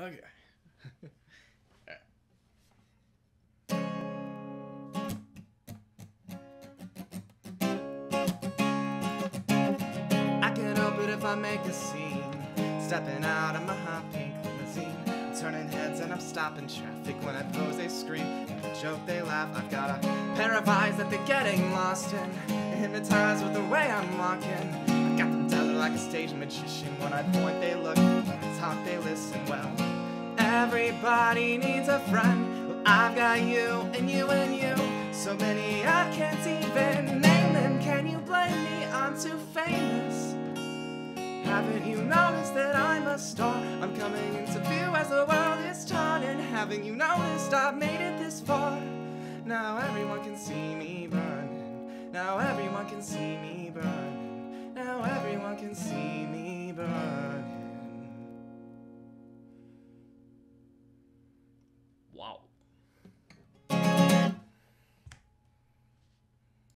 Okay. I can't help it if I make a scene. Stepping out of my hot pink limousine. Turning heads and I'm stopping traffic. When I pose, they scream. When I joke, they laugh. I've got a pair of eyes that they're getting lost in. Hypnotized with the way I'm walking. I got them dazzled like a stage magician. When I point, they look. Everybody needs a friend. Well, I've got you and you and you. So many I can't even name them. Can you blame me? I'm too famous. Haven't you noticed that I'm a star? I'm coming into view as the world is turning. Haven't you noticed I've made it this far? Now everyone can see me burning. Now everyone can see me burning. Wow.